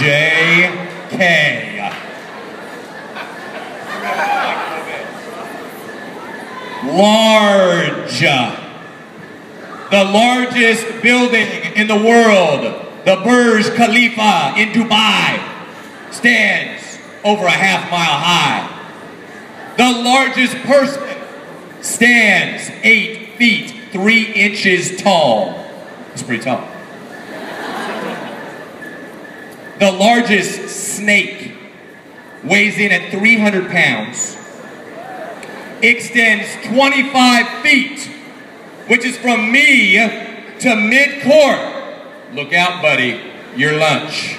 JK. Large. The largest building in the world, the Burj Khalifa in Dubai, stands over a half mile high. The largest person stands eight feet, three inches tall. That's pretty tall. The largest snake weighs in at 300 pounds, extends 25 feet, which is from me to mid-court. Look out, buddy, your lunch.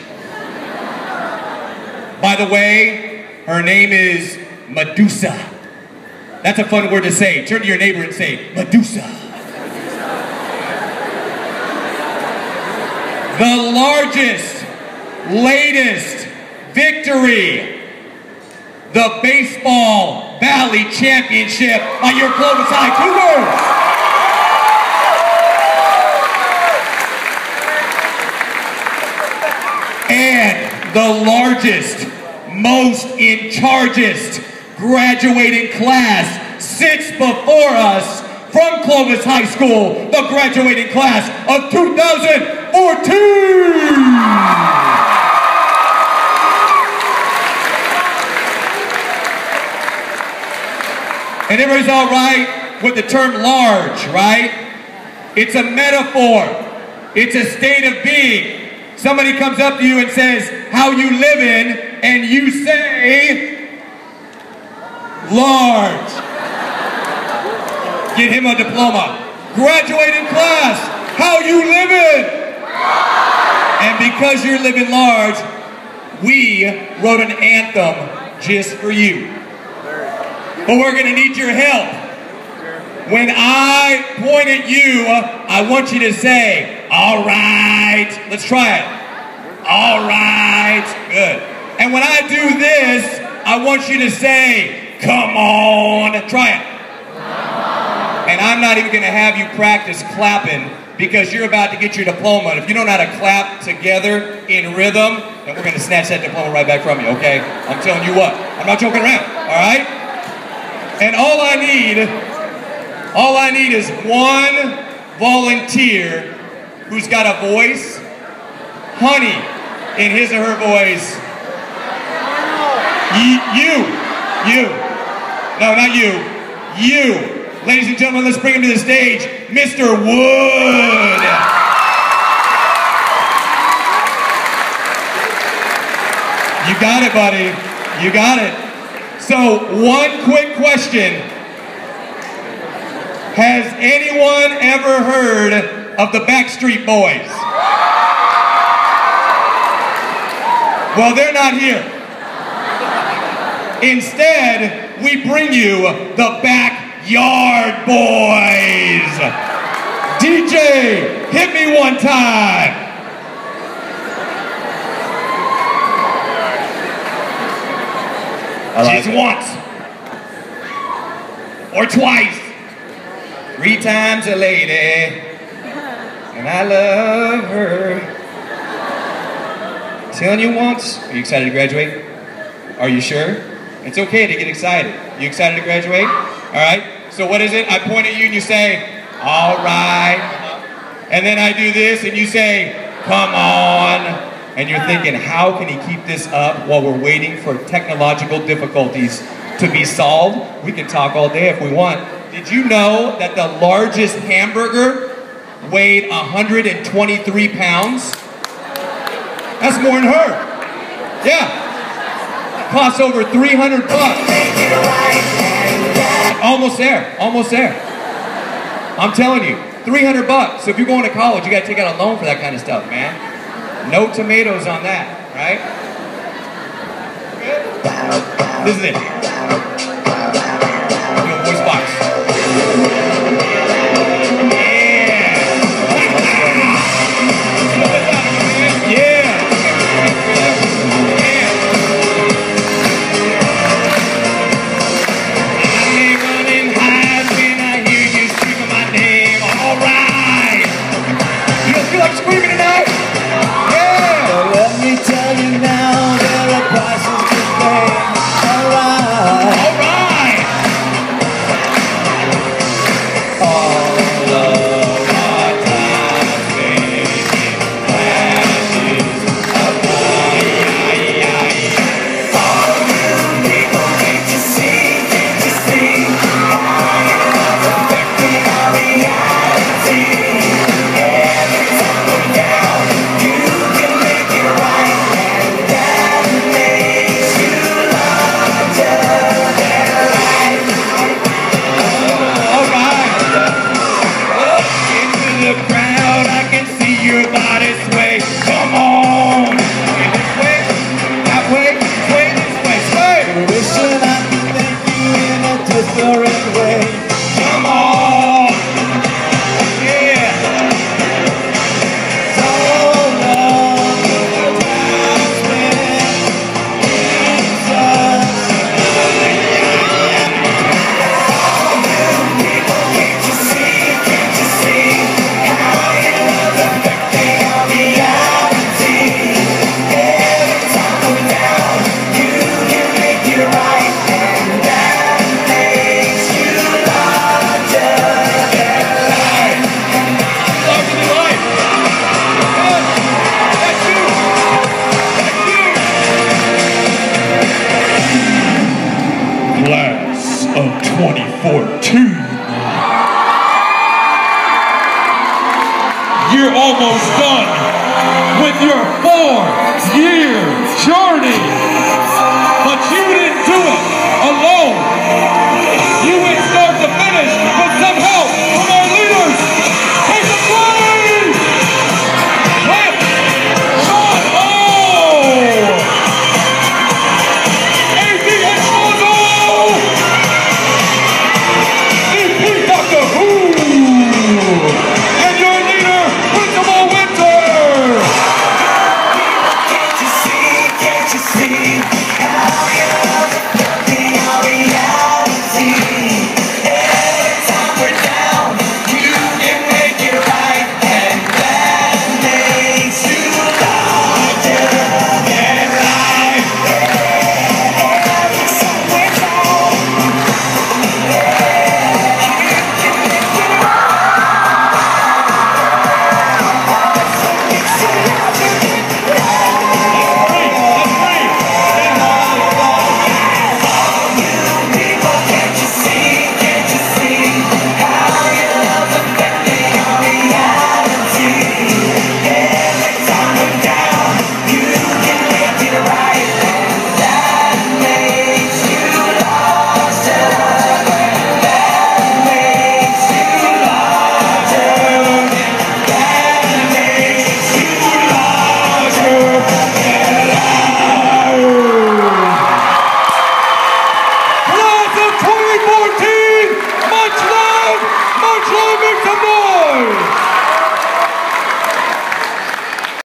By the way, her name is Medusa. That's a fun word to say. Turn to your neighbor and say, Medusa. The largest, latest victory, the Baseball Valley Championship on your Clovis High Cougars. And the largest, most in chargest graduating class sits before us from Clovis High School, the graduating class of 2014. And everybody's all right with the term large, right? It's a metaphor. It's a state of being. Somebody comes up to you and says, how you living? And you say, large. Get him a diploma. Graduating class, how you living? And because you're living large, we wrote an anthem just for you. But we're going to need your help. When I point at you, I want you to say, all right. Let's try it. All right. Good. And when I do this, I want you to say, come on. Try it. And I'm not even going to have you practice clapping because you're about to get your diploma. If you don't know how to clap together in rhythm, then we're going to snatch that diploma right back from you, okay? I'm telling you what. I'm not joking around, all right? And all I need, all I need is one volunteer who's got a voice, honey in his or her voice. Y you, you, no, not you, you. Ladies and gentlemen, let's bring him to the stage, Mr. Wood. You got it, buddy. You got it. So, one quick question. Has anyone ever heard of the Backstreet Boys? Well, they're not here. Instead, we bring you the Backyard Boys. DJ, hit me one time. Like Just it. once. Or twice. Three times a lady. And I love her. Telling you once. Are you excited to graduate? Are you sure? It's okay to get excited. You excited to graduate? All right. So what is it? I point at you and you say, all right. And then I do this and you say, come on and you're thinking, how can he keep this up while we're waiting for technological difficulties to be solved? We can talk all day if we want. Did you know that the largest hamburger weighed 123 pounds? That's more than her. Yeah. Costs over 300 bucks. Almost there. Almost there. I'm telling you, 300 bucks. So if you're going to college, you got to take out a loan for that kind of stuff, man. No tomatoes on that, right? This is you're almost done with your four year journey. But you didn't do it alone.